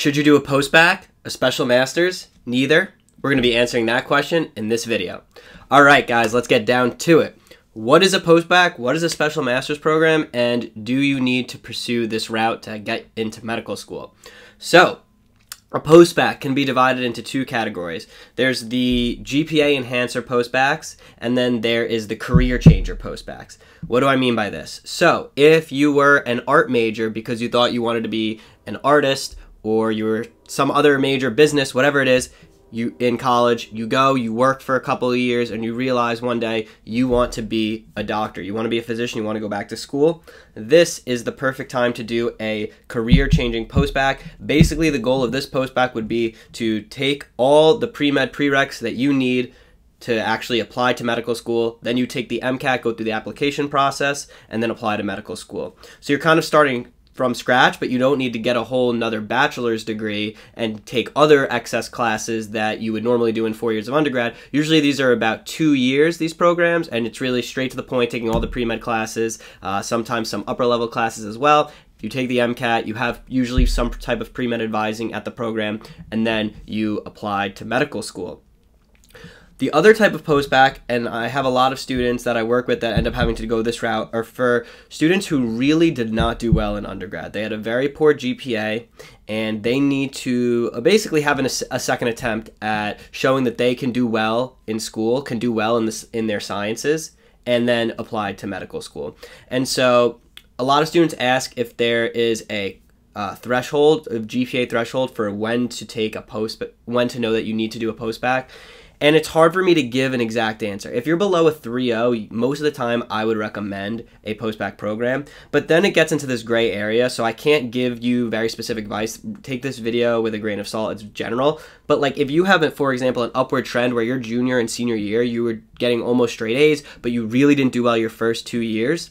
Should you do a post-bac, a special master's? Neither. We're going to be answering that question in this video. All right, guys, let's get down to it. What is a post-bac? What is a special master's program? And do you need to pursue this route to get into medical school? So, a post-bac can be divided into two categories. There's the GPA enhancer post-bacs, and then there is the career changer post-bacs. What do I mean by this? So, if you were an art major because you thought you wanted to be an artist or you were some other major business, whatever it is, you in college, you go, you work for a couple of years, and you realize one day you want to be a doctor. You want to be a physician. You want to go back to school. This is the perfect time to do a career-changing post-bac. Basically, the goal of this post-bac would be to take all the pre-med prereqs that you need to actually apply to medical school. Then you take the MCAT, go through the application process, and then apply to medical school. So you're kind of starting from scratch, but you don't need to get a whole another bachelor's degree and take other excess classes that you would normally do in four years of undergrad. Usually these are about two years, these programs, and it's really straight to the point, taking all the pre-med classes, uh, sometimes some upper level classes as well. You take the MCAT, you have usually some type of pre-med advising at the program, and then you apply to medical school. The other type of post-bac, and I have a lot of students that I work with that end up having to go this route, are for students who really did not do well in undergrad. They had a very poor GPA, and they need to uh, basically have an, a second attempt at showing that they can do well in school, can do well in this in their sciences, and then apply to medical school. And so, a lot of students ask if there is a uh, threshold of GPA threshold for when to take a post, but when to know that you need to do a post-bac and it's hard for me to give an exact answer. If you're below a 3.0, most of the time I would recommend a post-bac program, but then it gets into this gray area, so I can't give you very specific advice. Take this video with a grain of salt, it's general, but like if you have, for example, an upward trend where your junior and senior year, you were getting almost straight A's, but you really didn't do well your first two years,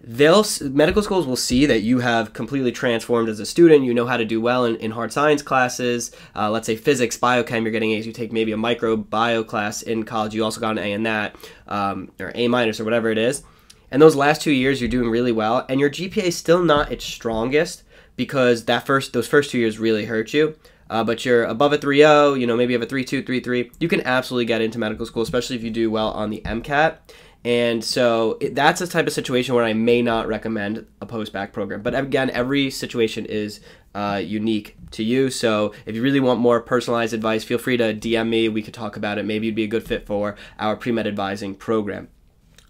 they'll medical schools will see that you have completely transformed as a student you know how to do well in, in hard science classes uh, let's say physics biochem you're getting a's you take maybe a microbiome class in college you also got an a in that um, or a minus or whatever it is. And those last two years you're doing really well and your gpa is still not its strongest because that first those first two years really hurt you. Uh, but you're above a 3.0, you know, maybe you have a 3.2, 3.3, you can absolutely get into medical school, especially if you do well on the MCAT. And so that's a type of situation where I may not recommend a post-bac program. But again, every situation is uh, unique to you. So if you really want more personalized advice, feel free to DM me. We could talk about it. Maybe you'd be a good fit for our pre-med advising program.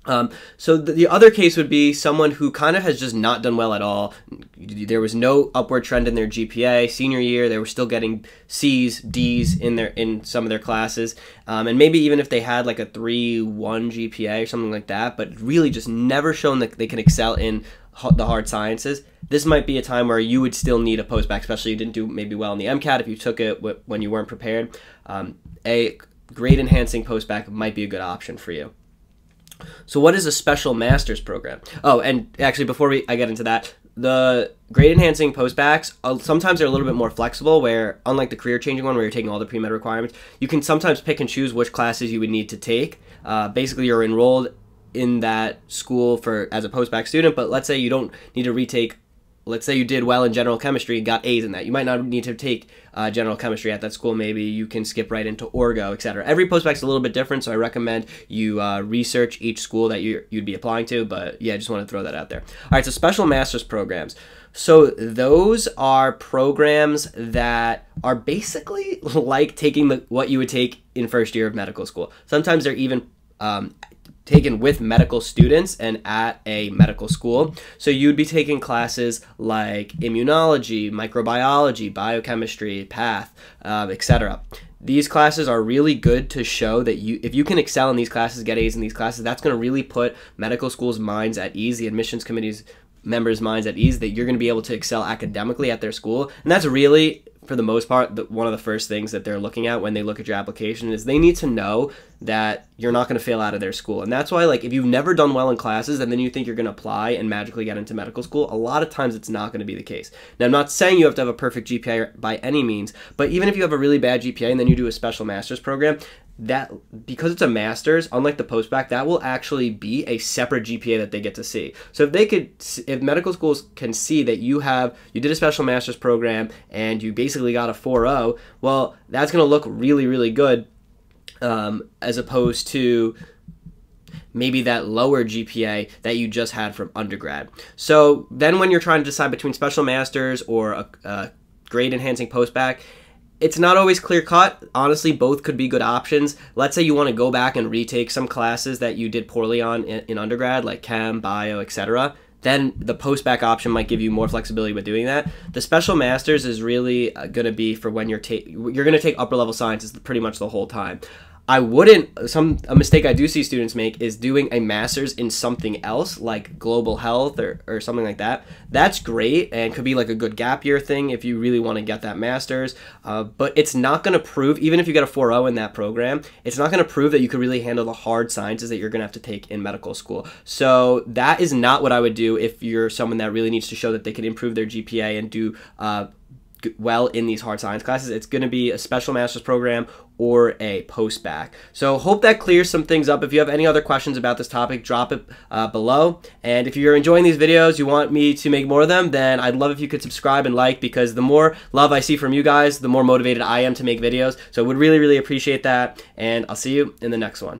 Um, so the, the, other case would be someone who kind of has just not done well at all. There was no upward trend in their GPA. Senior year, they were still getting C's, D's in their in some of their classes, um, and maybe even if they had like a three one GPA or something like that, but really just never shown that they can excel in the hard sciences. This might be a time where you would still need a post-bac, especially you didn't do maybe well in the MCAT if you took it when you weren't prepared. Um, a grade enhancing post-bac might be a good option for you. So what is a special master's program? Oh, and actually before we I get into that, the grade enhancing post-bacs uh, sometimes they're a little bit more flexible where unlike the career changing one where you're taking all the pre-med requirements you can sometimes pick and choose which classes you would need to take. Uh, basically you're enrolled in that school for as a post-bac student but let's say you don't need to retake let's say you did well in general chemistry and got A's in that. You might not need to take uh, general chemistry at that school. Maybe you can skip right into orgo, etc. Every postbac is a little bit different, so I recommend you uh, research each school that you, you'd be applying to. But yeah, I just want to throw that out there. All right, so special master's programs. So those are programs that are basically like taking the, what you would take in first year of medical school. Sometimes they're even um, taken with medical students and at a medical school. So you'd be taking classes like immunology, microbiology, biochemistry, path, uh, etc. These classes are really good to show that you, if you can excel in these classes, get A's in these classes, that's going to really put medical schools' minds at ease, the admissions committee's members' minds at ease, that you're going to be able to excel academically at their school. And that's really for the most part, the, one of the first things that they're looking at when they look at your application is they need to know that you're not going to fail out of their school. And that's why, like, if you've never done well in classes and then you think you're going to apply and magically get into medical school, a lot of times it's not going to be the case. Now, I'm not saying you have to have a perfect GPA by any means, but even if you have a really bad GPA and then you do a special master's program, that because it's a master's unlike the post-bac that will actually be a separate gpa that they get to see so if they could if medical schools can see that you have you did a special master's program and you basically basically got a 4.0, well, that's going to look really, really good um, as opposed to maybe that lower GPA that you just had from undergrad. So then when you're trying to decide between special masters or a, a grade enhancing postbac, it's not always clear cut. Honestly, both could be good options. Let's say you want to go back and retake some classes that you did poorly on in, in undergrad, like chem, bio, etc. Then the postbac option might give you more flexibility with doing that. The special masters is really uh, going to be for when you're ta- you're going to take upper level sciences pretty much the whole time. I wouldn't some a mistake I do see students make is doing a master's in something else like global health or, or something like that. That's great and could be like a good gap year thing if you really want to get that master's. Uh, but it's not going to prove even if you get a 4.0 in that program, it's not going to prove that you could really handle the hard sciences that you're going to have to take in medical school. So that is not what I would do if you're someone that really needs to show that they can improve their GPA and do uh, well in these hard science classes. It's going to be a special master's program or a postbac. So hope that clears some things up. If you have any other questions about this topic, drop it uh, below. And if you're enjoying these videos, you want me to make more of them, then I'd love if you could subscribe and like because the more love I see from you guys, the more motivated I am to make videos. So I would really, really appreciate that. And I'll see you in the next one.